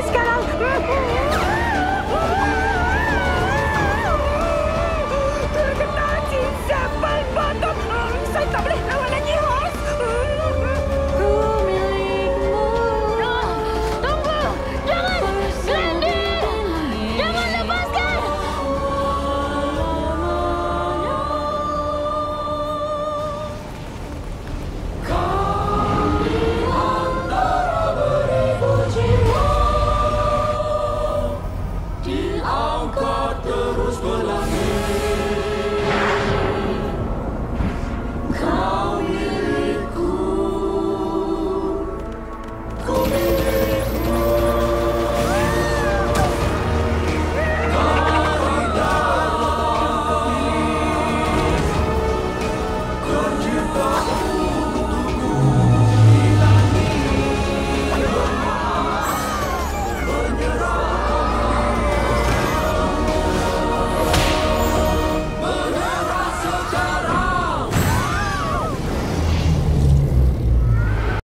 sekarang.